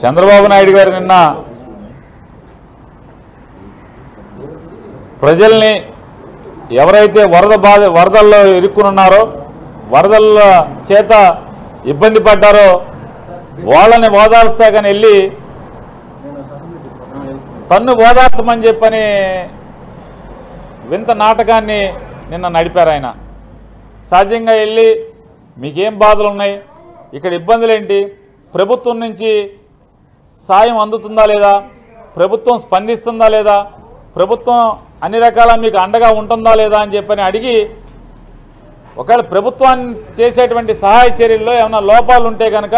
చంద్రబాబు నాయుడు గారు నిన్న ప్రజల్ని ఎవరైతే వరద బాధ వరదల్లో ఇరుక్కునున్నారో వరదల చేత ఇబ్బంది పడ్డారో వాళ్ళని ఓదార్స్తాకని వెళ్ళి తన్ను ఓదార్చమని చెప్పని వింత నాటకాన్ని నిన్న నడిపారు ఆయన. సహజంగా వెళ్ళి మీకేం బాధలు ఉన్నాయి ఇక్కడ ఇబ్బందులు ఏంటి ప్రభుత్వం నుంచి సాయం అందుతుందా లేదా? ప్రభుత్వం స్పందిస్తుందా లేదా? ప్రభుత్వం అన్ని రకాల మీకు అండగా ఉంటుందా లేదా అని చెప్పని అడిగి ఒకవేళ ప్రభుత్వాన్ని చేసేటువంటి సహాయ చర్యల్లో ఏమైనా లోపాలు ఉంటే కనుక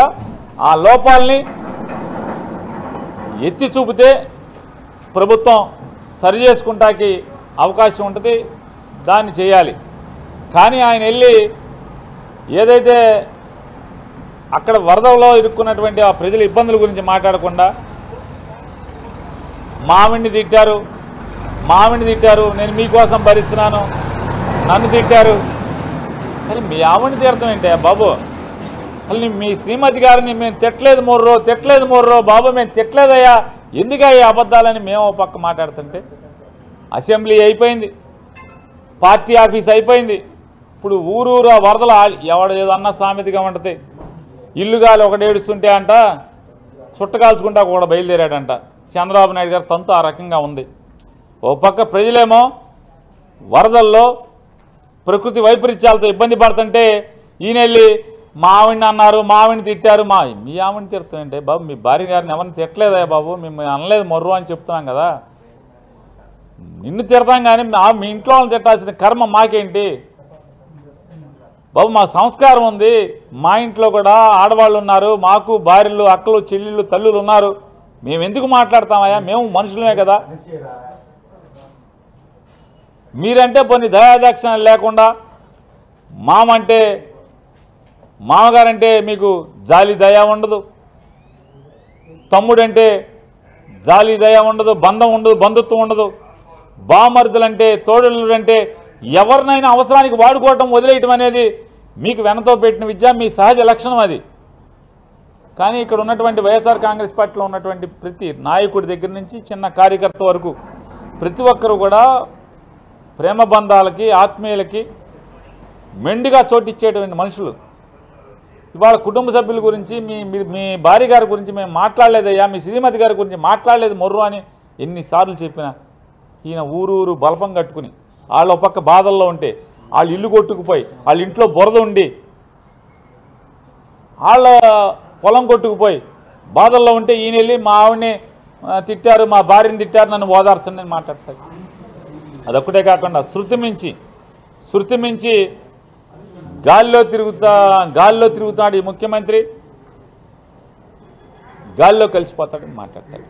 ఆ లోపాలని ఎత్తి చూపితే ప్రభుత్వం సరి చేసుకుంటాకి అవకాశం ఉంటుంది. దాన్ని చేయాలి. కానీ ఆయన వెళ్ళి ఏదైతే అక్కడ వరదలో ఇరుక్కున్నటువంటి ఆ ప్రజల ఇబ్బందుల గురించి మాట్లాడకుండా మావిడిని తిట్టారు మావిడిని తిట్టారు నేను మీకోసం భరిస్తున్నాను నన్ను తిట్టారు. అరే మీ ఆవిడిని తీర్థం ఏంటి బాబు? అసలు మీ శ్రీమతి గారిని మేము తిట్టలేదు మొర్రో తిట్టలేదు మొర్రో బాబు మేము తిట్టలేదయ్యా. ఎందుకయ్యా అబద్ధాలని మేము పక్క మాట్లాడుతుంటే? అసెంబ్లీ అయిపోయింది పార్టీ ఆఫీస్ అయిపోయింది. ఇప్పుడు ఊరూరు ఆ వరదలు ఎవడ ఎవడు ఏదో అన్న సామెతగా ఉంటుంది. ఇల్లు గాలి ఒకటి ఏడుస్తుంటే అంట చుట్టకాల్చుకుంటా కూడా బయలుదేరాడంట. చంద్రబాబు నాయుడు గారు తంతు ఆ రకంగా ఉంది. ఓ పక్క ప్రజలేమో వరదల్లో ప్రకృతి వైపరీత్యాలతో ఇబ్బంది పడుతుంటే ఈయన వెళ్ళి మా ఆవిడని అన్నారు మా ఆవిడని తిట్టారు. మా మీ ఆవిడని తిడుతుందంటే బాబు మీ భార్య గారిని ఎవరిని తిట్టలేదా బాబు? మేము అనలేదు మొర్రు అని చెప్తున్నాం కదా. నిన్ను తిడతాం కానీ మా- మీ ఇంట్లో వాళ్ళని తిట్టాల్సిన కర్మ మాకేంటి? బాబు మా సంస్కారం ఉంది. మా ఇంట్లో కూడా ఆడవాళ్ళు ఉన్నారు. మాకు భార్యలు అక్కలు చెల్లెళ్ళు తల్లులు ఉన్నారు. మేము ఎందుకు మాట్లాడతామయ్యా? మేము మనుషులమే కదా. మీరంటే కొన్ని దయాదక్షిణలు లేకుండా మామంటే మామగారంటే మీకు జాలి దయ ఉండదు. తమ్ముడంటే జాలి దయా ఉండదు బంధం ఉండదు బంధుత్వం ఉండదు. బామర్దులంటే తోడలుడంటే ఎవరినైనా అవసరానికి వాడుకోవటం వదిలేయటం అనేది మీకు వెనతో పెట్టిన విద్య మీ సహజ లక్షణం అది. కానీ ఇక్కడ ఉన్నటువంటి వైఎస్ఆర్ కాంగ్రెస్ పార్టీలో ఉన్నటువంటి ప్రతి నాయకుడి దగ్గర నుంచి చిన్న కార్యకర్త వరకు ప్రతి ఒక్కరు కూడా ప్రేమ బంధాలకి ఆత్మీయులకి మెండుగా చోటిచ్చేటువంటి మనుషులు. ఇవాళ కుటుంబ సభ్యుల గురించి మీ మీ- మీ భార్య గారి గురించి మేము మాట్లాడలేదయ్యా మీ శ్రీమతి గారి గురించి మాట్లాడలేదు మొర్రు అని ఎన్నిసార్లు చెప్పినా ఈయన ఊరూరు బలపం కట్టుకుని వాళ్ళ పక్క బాధల్లో ఉంటే వాళ్ళు ఇల్లు కొట్టుకుపోయి వాళ్ళ ఇంట్లో బురద ఉండి వాళ్ళ పొలం కొట్టుకుపోయి బాధల్లో ఉంటే ఈయన వెళ్ళి మా ఆవిడని తిట్టారు మా భార్యని తిట్టారు నన్ను ఓదార్చండి అని మాట్లాడతాడు. అదొక్కటే కాకుండా శృతి మించి శృతి మించి గాల్లో తిరుగుతా గాల్లో తిరుగుతాడు ఈ ముఖ్యమంత్రి. గాల్లో కలిసిపోతాడని మాట్లాడతాడు.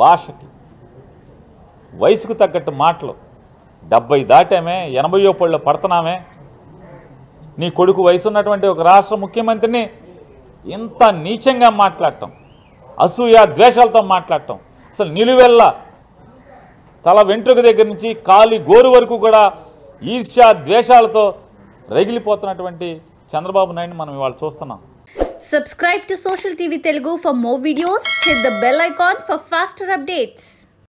భాషకి వయసుకు తగ్గట్టు మాటలు డెబ్బై దాటామే ఎనభయో పళ్ళు పడుతున్నామే. నీ కొడుకు వయసు ఉన్నటువంటి ఒక రాష్ట్ర ముఖ్యమంత్రిని ఇంత నీచంగా మాట్లాడటం అసూయ ద్వేషాలతో మాట్లాడటం అసలు నిలువెల్ల తల వెంట్రుక దగ్గర నుంచి కాలి గోరు వరకు కూడా ఈర్ష్య ద్వేషాలతో రగిలిపోతున్నటువంటి చంద్రబాబు నాయుడిని మనం ఇవాళ చూస్తున్నాం. Subscribe to social TV Telugu for more videos hit the bell icon for faster updates